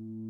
you